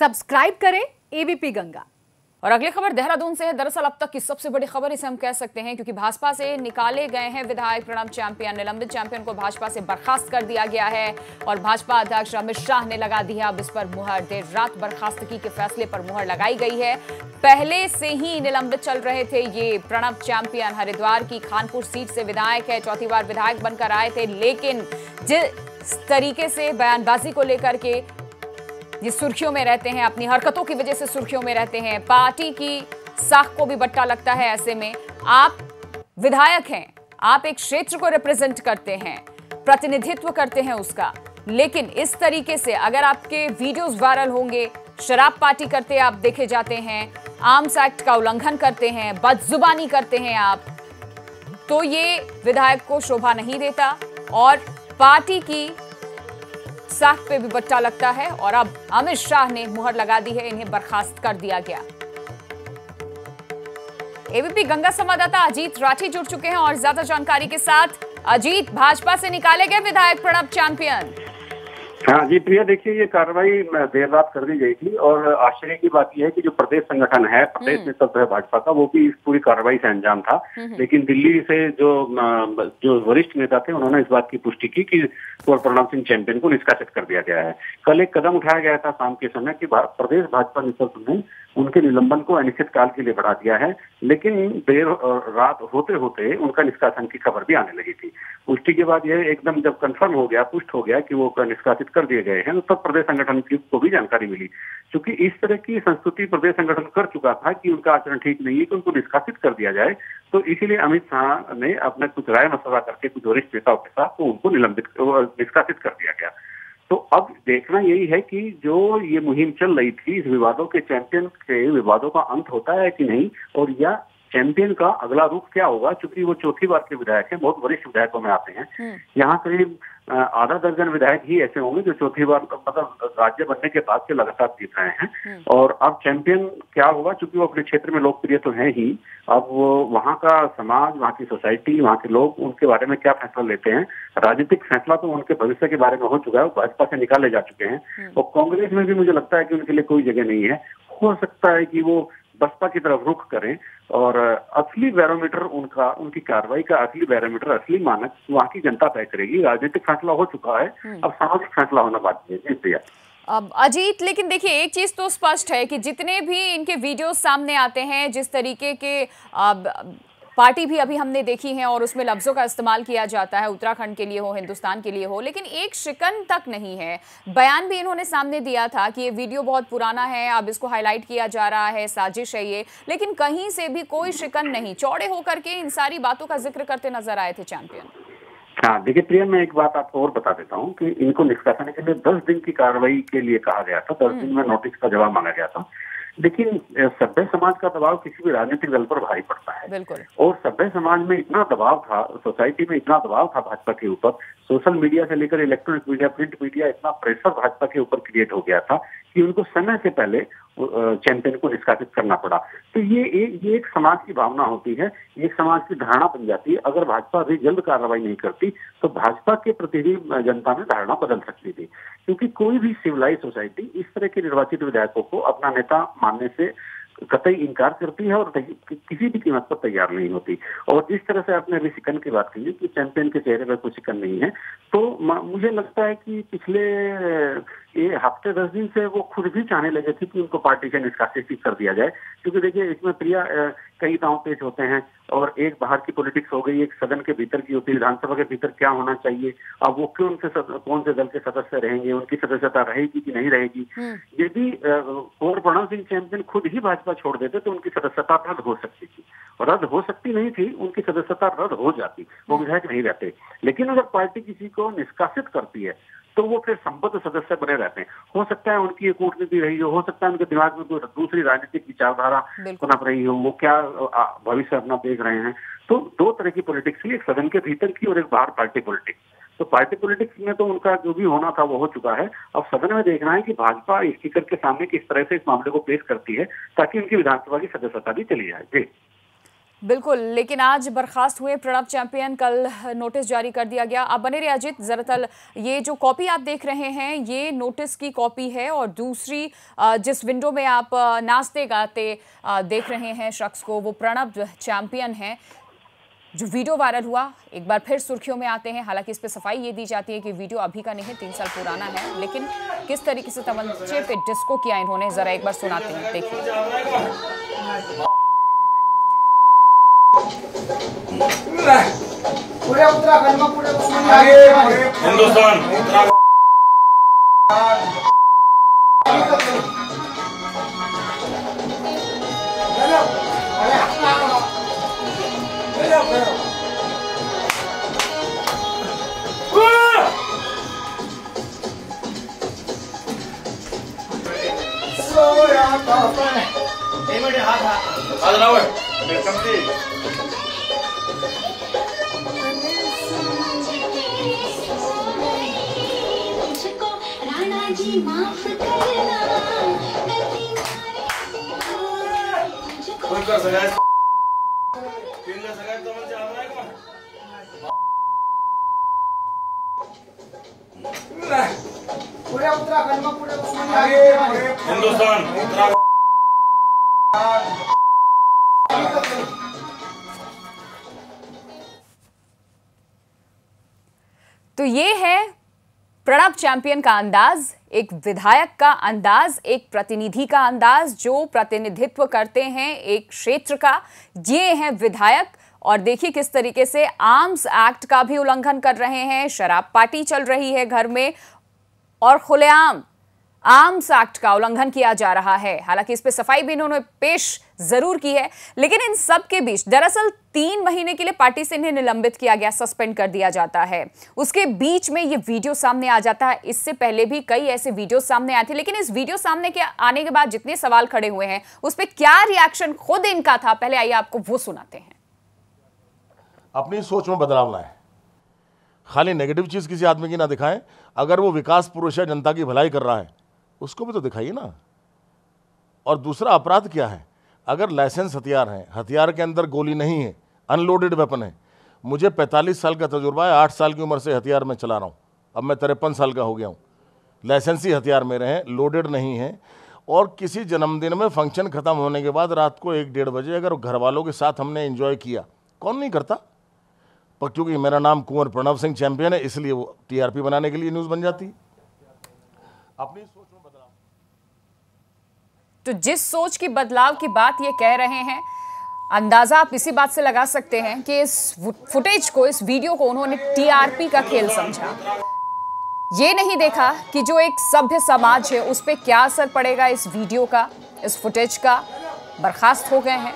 Subscribe करें ABP Ganga. और अगली खबर देहरादून से है। दरअसल अब तक की सबसे बड़ी खबर इसे हम कह सकते हैं, क्योंकि भाजपा से निकाले गए हैं विधायक प्रणब चैंपियन निलंबित चैंपियन को भाजपा से बर्खास्त कर दिया गया है और भाजपा अध्यक्ष अमित शाह ने लगा दी है अब इस पर मुहर। देर रात बर्खास्तगी के फैसले पर मुहर लगाई गई है। पहले से ही निलंबित चल रहे थे ये प्रणब चैंपियन हरिद्वार की खानपुर सीट से विधायक है, चौथी बार विधायक बनकर आए थे, लेकिन जिस तरीके से बयानबाजी को लेकर के ये सुर्खियों में रहते हैं, अपनी हरकतों की वजह से सुर्खियों में रहते हैं। पार्टी की साख को भी बट्टा लगता है ऐसे में। आप विधायक हैं, आप एक क्षेत्र को रिप्रेजेंट करते हैं, प्रतिनिधित्व करते हैं उसका। लेकिन इस तरीके से अगर आपके वीडियोस वायरल होंगे, शराब पार्टी करते आप देखे जाते हैं, आर्म्स एक्ट का उल्लंघन करते हैं, बदजुबानी करते हैं आप तो ये विधायक को शोभा नहीं देता। और पार्टी की साख पे भी बट्टा लगता है और अब अमित शाह ने मुहर लगा दी है, इन्हें बर्खास्त कर दिया गया। एबीपी गंगा संवाददाता अजीत राठी जुड़ चुके हैं और ज़्यादा जानकारी के साथ अजीत भाजपा से निकाले गए विधायक प्रणब चैंपियन। हाँ जी प्रिया देखिए ये कार्रवाई देर रात कर दी गई थी और आश्चर्य की बात यह है कि जो प्रदेश संगठन है प्रदेश नेतृत्व है भाजपा का वो भी इस पूरी कार्रवाई से अंजाम था। लेकिन दिल्ली से जो जो वरिष्ठ नेता थे उन्होंने इस बात की पुष्टि की कि प्रणाम सिंह चैंपियन को निष्कासित कर दिया गया है। कल एक कदम उठाया गया था शाम के समय की प्रदेश भाजपा नेतृत्व ने उनके निलंबन को अनिश्चित काल के लिए बढ़ा दिया है लेकिन देर रात होते होते उनका निष्कासन की खबर भी आने लगी थी। पुष्टि के बाद यह एकदम जब कंफर्म हो गया पुष्ट हो गया कि वो निष्कासित कर दिए गए हैं। तो प्रदेश संगठन की को भी जानकारी मिली। क्योंकि इस तरह की संस्कृति प्रदेश संगठन कर चुका था कि उनका आचरण ठीक नहीं है कि उनको निष्कासित कर दिया जाए तो इसीलिए अमित शाह ने अपने कुछ राय मसला करके, कुछ वरिष्ठ नेताओं के साथ तो उनको निलंबित निष्कासित कर दिया गया। तो अब देखना यही है कि जो ये मुहिम चल रही थी इस विवादों के चैंपियन के विवादों का अंत होता है कि नहीं, और या चैंपियन का अगला रुख क्या होगा? क्योंकि वो चौथी बार के विधायक हैं बहुत वरिष्ठ विधायकों में आते हैं। यहाँ करीब आधा दर्जन विधायक ही ऐसे होंगे जो चौथी बार मतलब राज्य बनने के बाद से लगातार जीत रहे हैं। और अब चैंपियन क्या होगा? क्योंकि वो अपने क्षेत्र में लोकप्रिय तो है ही अब वो वहाँ का समाज वहाँ की सोसाइटी वहाँ के लोग उनके बारे में क्या फैसला लेते हैं? राजनीतिक फैसला तो उनके भविष्य के बारे में हो चुका है वो भाजपा से निकाले जा चुके हैं। और कांग्रेस में भी मुझे लगता है कि उनके लिए कोई जगह नहीं है। हो सकता है कि वो बसपा की तरफ़ रुख करें और असली बैरोमीटर उनका उनकी कार्रवाई का असली बैरोमीटर असली मानक वहाँ की जनता तय करेगी। राजनीतिक फैसला हो चुका है। अब सामाजिक फैसला होना बाकी है। जी अब अजीत लेकिन देखिए एक चीज़ तो स्पष्ट है कि जितने भी इनके वीडियोस सामने आते हैं जिस तरीके के पार्टी भी अभी हमने देखी है और उसमें लफ्ज़ों का इस्तेमाल किया जाता है। उत्तराखंड के लिए हो हिंदुस्तान के लिए हो लेकिन एक शिकन तक नहीं है। बयान भी इन्होंने सामने दिया था कि ये वीडियो बहुत पुराना है अब इसको हाईलाइट किया जा रहा है साजिश है ये। लेकिन कहीं से भी कोई शिकन नहीं। चौड़े होकर के इन सारी बातों का ज़िक्र करते नज़र आए थे चैंपियन। हाँ देखिए प्रिया मैं एक बात आपको और बता देता हूँ कि इनको निष्कासन के लिए दस दिन की कार्रवाई के लिए कहा गया था। दस दिन में नोटिस का जवाब मांगा गया था। लेकिन सभ्य समाज का दबाव किसी भी राजनीतिक दल पर भारी पड़ता है। और सभ्य समाज में इतना दबाव था सोसाइटी में इतना दबाव था भाजपा के ऊपर सोशल मीडिया से लेकर इलेक्ट्रॉनिक मीडिया प्रिंट मीडिया इतना प्रेशर भाजपा के ऊपर क्रिएट हो गया था कि उनको समय से पहले चैंपियन को निष्कासित करना पड़ा। तो ये ये एक समाज की भावना होती है, ये एक समाज की धारणा बन जाती है। अगर भाजपा अभी जल्द कार्रवाई नहीं करती तो भाजपा के प्रति भी जनता में धारणा बदल सकती थी। क्योंकि कोई भी सिविलाइज सोसाइटी इस तरह के निर्वाचित विधायकों को अपना नेता मानने से कतई इनकार करती है और किसी भी कीमत पर तैयार नहीं होती। और जिस तरह से आपने अभी शिकन की बात की कि चैंपियन के चेहरे पर कोई सिकन नहीं है। तो मुझे लगता है कि पिछले ये हफ़्ते दस दिन से वो खुद भी चाहने लगे थे कि उनको पार्टी से निष्कासित कर दिया जाए क्योंकि देखिए इसमें प्रिया कई दाव पेश होते हैं और एक बाहर की पॉलिटिक्स हो गई एक सदन के भीतर की होती है विधानसभा के भीतर क्या होना चाहिए अब वो क्यों उनसे कौन से दल के सदस्य रहेंगे उनकी सदस्यता रहेगी कि नहीं रहेगी? यदि और प्रणव सिंह चैंपियन खुद ही भाजपा छोड़ देते तो उनकी सदस्यता रद्द हो सकती थी। रद्द हो सकती नहीं थी उनकी सदस्यता रद्द हो जाती वो विधायक नहीं रहते। लेकिन अगर पार्टी किसी को निष्कासित करती है तो वो फिर संबद्ध सदस्य बने रहते हैं। हो सकता है उनकी कूटनीति रही हो हो सकता है उनके दिमाग में कोई दूसरी राजनीतिक विचारधारा पनप रही हो वो क्या भविष्य अपना देख रहे हैं। तो दो तरह की पॉलिटिक्स थी एक सदन के भीतर की और एक बाहर पार्टी पॉलिटिक्स। तो पार्टी पॉलिटिक्स में तो उनका जो भी होना था वो हो चुका है। अब सदन में देखना है कि भाजपा स्पीकर के सामने किस तरह से इस मामले को पेश करती है ताकि उनकी विधानसभा की सदस्यता भी चली जाए। जी। बिल्कुल, लेकिन आज बर्खास्त हुए प्रणब चैंपियन कल नोटिस जारी कर दिया गया। आप बने रहे अजित जरातल ये जो कॉपी आप देख रहे हैं, ये नोटिस की कॉपी है और दूसरी जिस विंडो में आप नाचते गाते देख रहे हैं शख्स को, वो प्रणब चैंपियन है। जो वीडियो वायरल हुआ, एक बार फिर सुर्खियों में आते हैं। हालाँकि इस पर सफ़ाई ये दी जाती है कि वीडियो अभी का नहीं है, तीन साल पुराना है, लेकिन किस तरीके से तमंचे पे डिस्को किया इन्होंने, जरा एक बार सुनाते हैं, देखिए। पूरे उत्तराखंड में पूरे उत्तराखंड हिंदुस्तान हाथ लाओ मुझको जी माफ़ करना गलती मुझको कोई कर सका है तीन कर तो मुझे आना है कौन? पूरे उत्तराखंड में पूरे उत्तराखंड हिंदुस्तान उत्तराखंड। तो ये है प्रणब चैंपियन का अंदाज, एक विधायक का अंदाज, एक प्रतिनिधि का अंदाज, जो प्रतिनिधित्व करते हैं एक क्षेत्र का, ये हैं विधायक। और देखिए किस तरीके से आर्म्स एक्ट का भी उल्लंघन कर रहे हैं। शराब पार्टी चल रही है घर में और खुलेआम आर्म्स एक्ट का उल्लंघन किया जा रहा है। हालाँकि इस पे सफ़ाई भी इन्होंने पेश ज़रूर की है, लेकिन इन सब के बीच दरअसल तीन महीने के लिए पार्टी से इन्हें निलंबित किया गया, सस्पेंड कर दिया जाता है। उसके बीच में ये वीडियो सामने आ जाता है। इससे पहले भी कई ऐसे वीडियो सामने आए थे, लेकिन इस वीडियो सामने के आने के बाद जितने सवाल खड़े हुए हैं, उस पर क्या रिएक्शन खुद इनका था? पहले आइए आपको वो सुनाते हैं। अपनी सोच में बदलाव लाए। खाली नेगेटिव चीज़ किसी आदमी की ना दिखाएँ। अगर वो विकास पुरुष है, जनता की भलाई कर रहा है उसको भी तो दिखाइए ना। और दूसरा अपराध क्या है? अगर लाइसेंस हथियार है, हथियार के अंदर गोली नहीं है, अनलोडेड वेपन है, मुझे 45 साल का तजुर्बा है, आठ साल की उम्र से हथियार मैं चला रहा हूँ। अब मैं तिरपन साल का हो गया हूँ। लाइसेंसी हथियार मेरे हैं, लोडेड नहीं है, और किसी जन्मदिन में फ़ंक्शन ख़त्म होने के बाद रात को एक डेढ़ बजे अगर घर वालों के साथ हमने एंजॉय किया, कौन नहीं करता? पर क्योंकि मेरा नाम कुंवर प्रणव सिंह चैंपियन है, इसलिए वो टीआरपी बनाने के लिए न्यूज़ बन जाती। है अपनी तो जिस सोच की बदलाव की बात ये कह रहे हैं, अंदाज़ा आप इसी बात से लगा सकते हैं कि इस फुटेज को, इस वीडियो को उन्होंने टीआरपी का खेल समझा। ये नहीं देखा कि जो एक सभ्य समाज है, उस पर क्या असर पड़ेगा इस वीडियो का, इस फुटेज का। बर्खास्त हो गए हैं,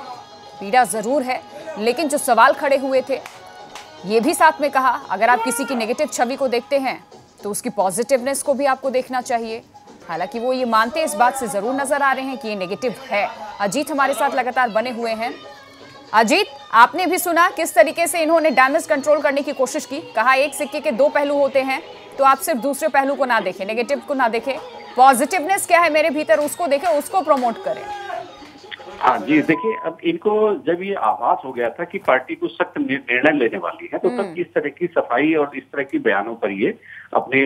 पीड़ा ज़रूर है, लेकिन जो सवाल खड़े हुए थे, ये भी साथ में कहा, अगर आप किसी की नेगेटिव छवि को देखते हैं तो उसकी पॉजिटिवनेस को भी आपको देखना चाहिए। हालाँकि वो ये मानते इस बात से ज़रूर नज़र आ रहे हैं कि ये नेगेटिव है। अजीत हमारे साथ लगातार बने हुए हैं। अजीत, आपने भी सुना किस तरीके से इन्होंने डैमेज कंट्रोल करने की कोशिश की? कहा एक सिक्के के दो पहलू होते हैं तो आप सिर्फ़ दूसरे पहलू को ना देखें नेगेटिव को ना देखें। पॉजिटिवनेस क्या है मेरे भीतर, उसको देखें, उसको प्रमोट करें। हाँ जी देखिए अब इनको जब ये आभास हो गया था कि पार्टी को सख्त निर्णय लेने वाली है तो तब इस तरह की सफ़ाई और इस तरह की बयानों पर ये अपने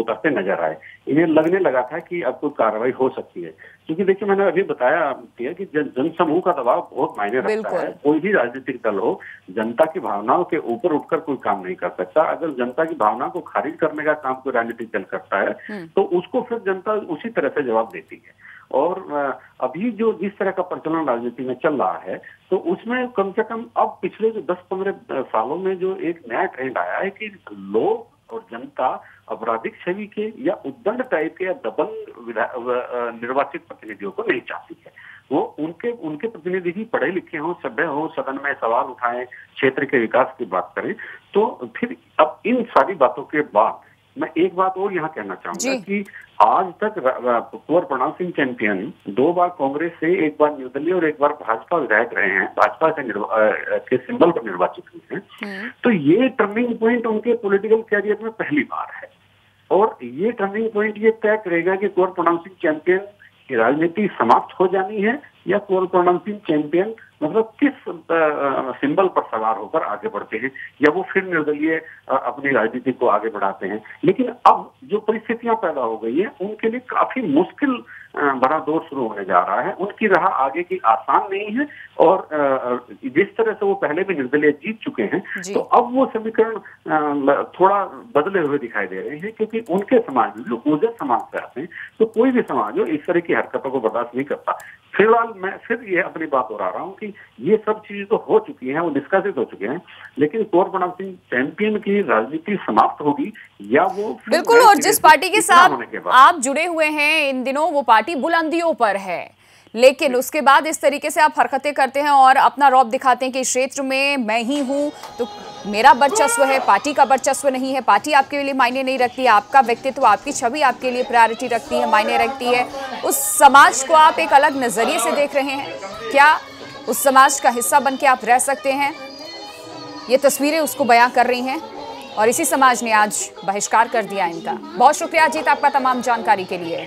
उतरते नज़र आए। इन्हें लगने लगा था कि अब कोई कार्रवाई हो सकती है। क्योंकि देखिए मैंने अभी बताया किया कि जन जन समूह का दबाव बहुत मायने रखता है। कोई भी राजनीतिक दल हो जनता की भावनाओं के ऊपर उठकर कोई काम नहीं कर सकता। अगर जनता की भावना को खारिज करने का काम कोई राजनीतिक दल करता है तो उसको फिर जनता उसी तरह से जवाब देती है। और अभी जो जिस तरह का प्रचलन राजनीति में चल रहा है तो उसमें कम से कम अब पिछले जो दस पंद्रह सालों में जो एक नया ट्रेंड आया है कि लोग और जनता आपराधिक छवि के या उद्दंड टाइप के या दबंग निर्वाचित प्रतिनिधियों को नहीं चाहती है। वो उनके उनके प्रतिनिधि भी पढ़े लिखे हों, सभ्य हो, सदन में सवाल उठाएँ, क्षेत्र के विकास की बात करें तो फिर अब इन सारी बातों के बाद मैं एक बात और यहाँ कहना चाहूँगा। कि आज तक कुंवर प्रणव सिंह चैंपियन दो बार कांग्रेस से एक बार न्यू दिल्ली और एक बार भाजपा विधायक रहे हैं भाजपा अ, के सिंबल पर निर्वाचित हुए हैं। तो ये टर्निंग पॉइंट उनके पॉलिटिकल कैरियर में पहली बार है। और ये टर्निंग पॉइंट ये तय करेगा कि कुंवर प्रणव सिंह चैंपियन की राजनीति समाप्त हो जानी है या प्रणव सिंह चैंपियन मतलब किस सिंबल पर सवार होकर आगे बढ़ते हैं या वो फिर निर्दलीय अपनी राजनीति को आगे बढ़ाते हैं। लेकिन अब जो परिस्थितियाँ पैदा हो गई है उनके लिए काफ़ी मुश्किल बड़ा दौर शुरू होने जा रहा है। उनकी राह आगे की आसान नहीं है और जिस तरह से वो पहले भी निर्दलीय जीत चुके हैं तो अब वो समीकरण थोड़ा बदले हुए दिखाई दे रहे हैं क्योंकि उनके समाज में जो ऊर्जा समाज से आते हैं तो कोई भी समाज हो इस तरह की हरकतों को बर्दाश्त नहीं करता फ़िलहाल मैं फिर ये अपनी बात दोहरा रहा हूँ कि ये सब चीज़ें तो हो चुकी हैं वो निष्कासित हो चुके हैं लेकिन कौर बना सिंह चैंपियन की राजनीति समाप्त होगी या वो बिल्कुल और जिस पार्टी के साथ आप जुड़े हुए हैं इन दिनों वो पार्टी बुलंदियों पर है। लेकिन उसके बाद इस तरीके से आप हरकतें करते हैं और अपना रौब दिखाते हैं कि क्षेत्र में मैं ही हूँ। तो मेरा वर्चस्व है, पार्टी का वर्चस्व नहीं है। पार्टी आपके लिए मायने नहीं रखती है आपका व्यक्तित्व, आपकी छवि आपके लिए प्रायोरिटी रखती है, मायने रखती है। उस समाज को आप एक अलग नज़रिए से देख रहे हैं। क्या उस समाज का हिस्सा बन के आप रह सकते हैं? ये तस्वीरें उसको बयां कर रही हैं और इसी समाज ने आज बहिष्कार कर दिया इनका। बहुत शुक्रिया अजीत आपका तमाम जानकारी के लिए।